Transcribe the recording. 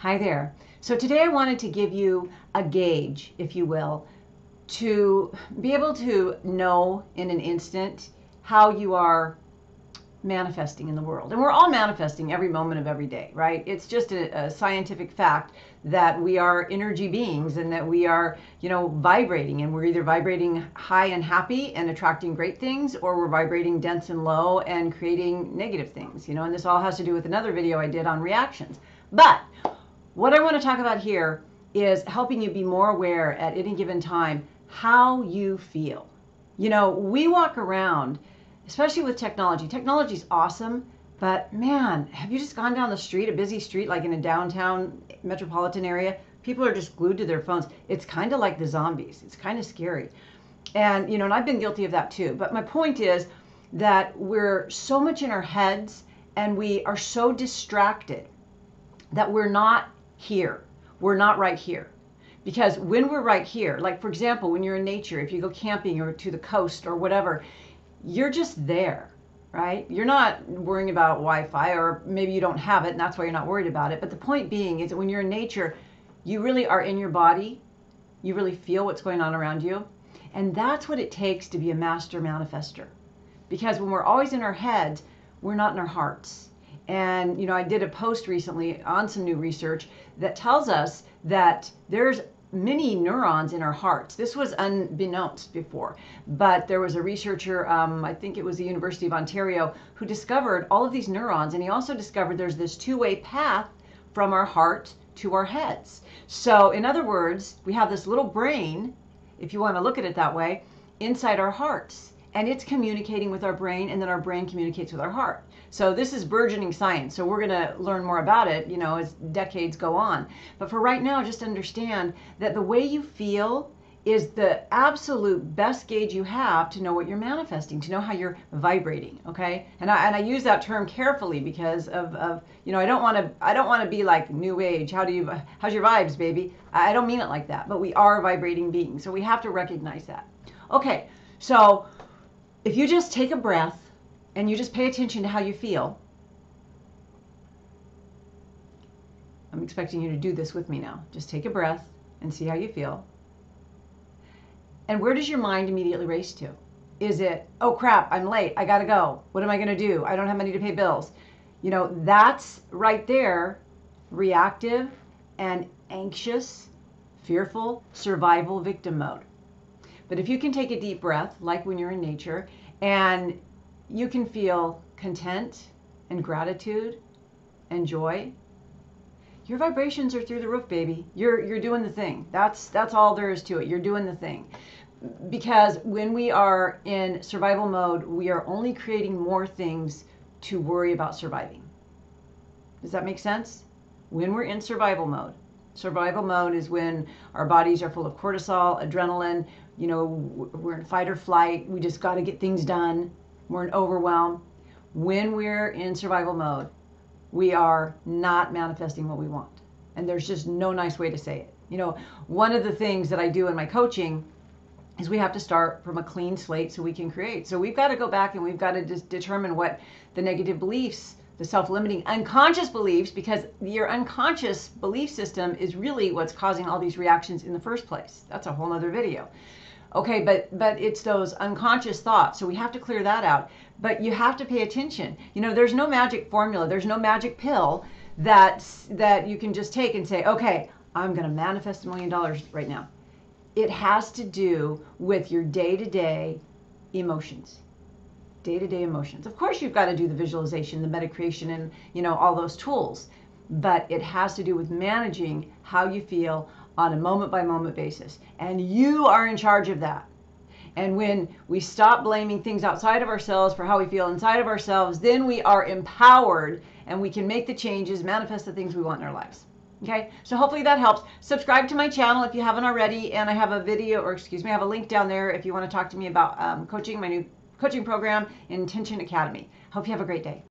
Hi there. So today I wanted to give you a gauge, if you will, to be able to know in an instant how you are manifesting in the world. And we're all manifesting every moment of every day, right? It's just a, a, scientific fact that we are energy beings and that we are, you know, vibrating and we're either vibrating high and happy and attracting great things or we're vibrating dense and low and creating negative things, you know, and this all has to do with another video I did on reactions. But what I want to talk about here is helping you be more aware at any given time how you feel. You know, we walk around, especially with technology. Technology is awesome, but man, have you just gone down the street, a busy street like in a downtown metropolitan area? People are just glued to their phones. It's kind of like the zombies. It's kind of scary. And, you know, and I've been guilty of that too. But my point is that we're so much in our heads and we are so distracted that we're not here. We're not right here. Because when we're right here, like for example, when you're in nature, if you go camping or to the coast or whatever, you're just there, right? You're not worrying about Wi Fi, or maybe you don't have it and that's why you're not worried about it. But the point being is that when you're in nature, you really are in your body, you really feel what's going on around you. And that's what it takes to be a master manifester. Because when we're always in our heads, we're not in our hearts. And, you know, I did a post recently on some new research that tells us that there's many neurons in our hearts. This was unbeknownst before, but there was a researcher, um, I think it was the University of Ontario, who discovered all of these neurons. And he also discovered there's this two way path from our heart to our heads. So, in other words, we have this little brain, if you want to look at it that way, inside our hearts and it's communicating with our brain and then our brain communicates with our heart. So this is burgeoning science so we're going to learn more about it you know as decades go on. But for right now just understand that the way you feel is the absolute best gauge you have to know what you're manifesting to know how you're vibrating okay? And i and i use that term carefully because of, of you know i don't want to i don't want to be like new age how do you how's your vibes baby? I don't mean it like that but we are vibrating beings so we have to recognize that. Okay so if you just take a breath and you just pay attention to how you feel, I'm expecting you to do this with me now. Just take a breath and see how you feel. And where does your mind immediately race to? Is it, oh crap, I'm late, I gotta go. What am I gonna do? I don't have money to pay bills. You know, that's right there reactive and anxious, fearful, survival victim mode. But if you can take a deep breath, like when you're in nature, and you can feel content and gratitude and joy, your vibrations are through the roof, baby. You're you're doing the thing. That's that's all there is to it. You're doing the thing. Because when we are in survival mode, we are only creating more things to worry about surviving. Does that make sense? When we're in survival mode, survival mode is when our bodies are full of cortisol, adrenaline, you know, we're in fight or flight. We just got to get things done. We're in overwhelm. When we're in survival mode, we are not manifesting what we want. And there's just no nice way to say it. You know, one of the things that I do in my coaching is we have to start from a clean slate so we can create. So we've got to go back and we've got to just determine what the negative beliefs, the self-limiting unconscious beliefs, because your unconscious belief system is really what's causing all these reactions in the first place. That's a whole other video. Okay, but but it's those unconscious thoughts. So we have to clear that out. But you have to pay attention. You know, there's no magic formula. There's no magic pill that that you can just take and say, "Okay, I'm going to manifest a million dollars right now." It has to do with your day-to-day emotions. Day-to-day emotions. Of course, you've got to do the visualization, the meta creation and, you know, all those tools. But it has to do with managing how you feel on a moment by moment basis. And you are in charge of that. And when we stop blaming things outside of ourselves for how we feel inside of ourselves, then we are empowered and we can make the changes, manifest the things we want in our lives. Okay, so hopefully that helps. Subscribe to my channel if you haven't already, and I have a video, or excuse me, I have a link down there if you want to talk to me about um, coaching, my new coaching program, Intention Academy. Hope you have a great day.